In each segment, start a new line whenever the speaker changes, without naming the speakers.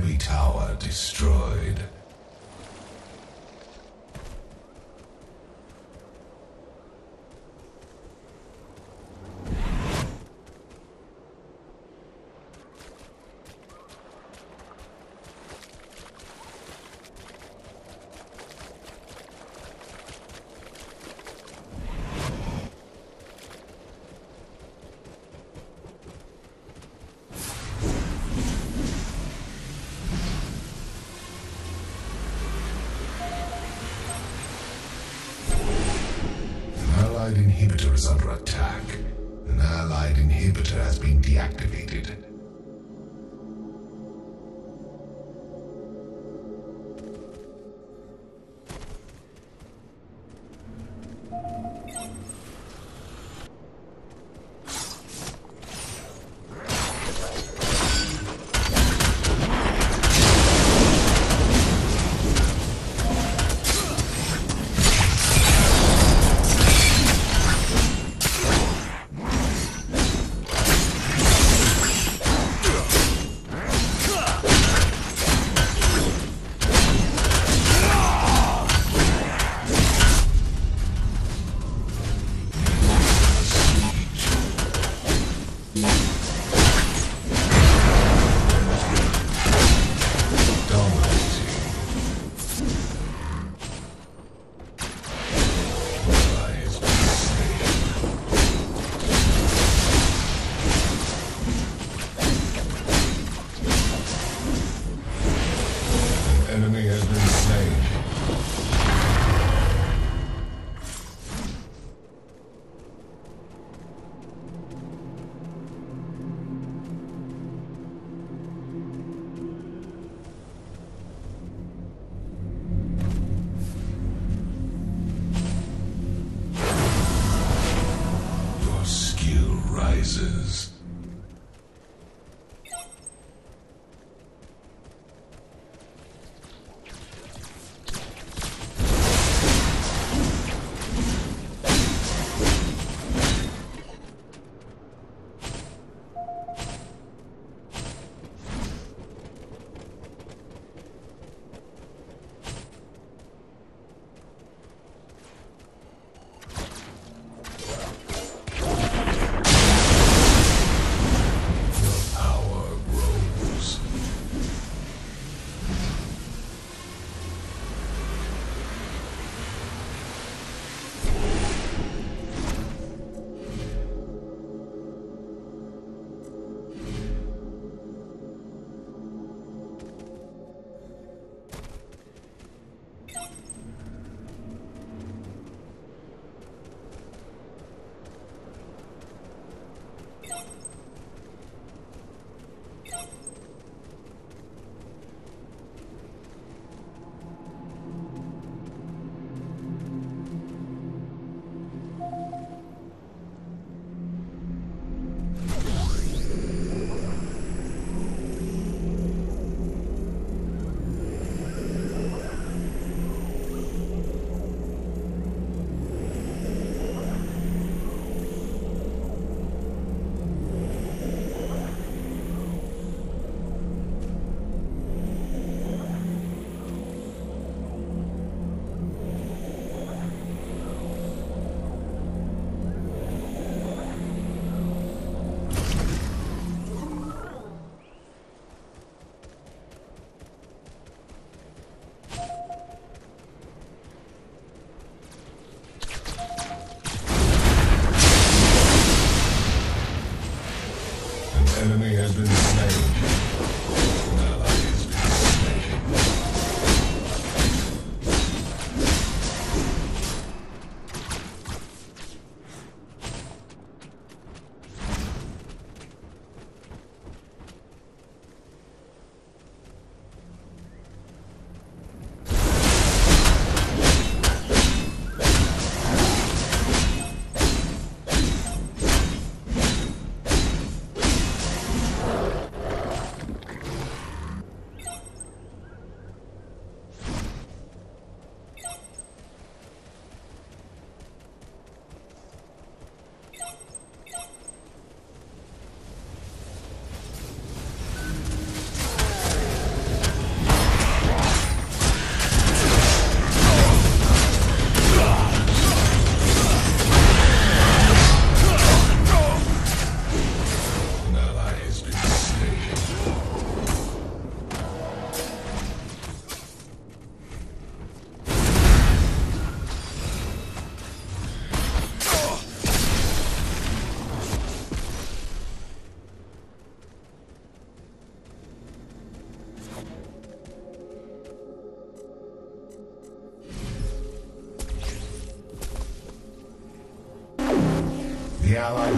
can be. under attack. An allied inhibitor has been deactivated. The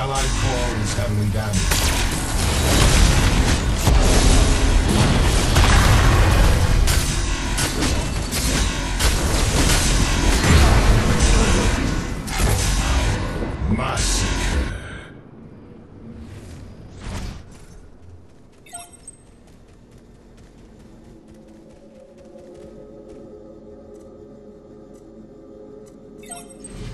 Allied core is heavily damaged. you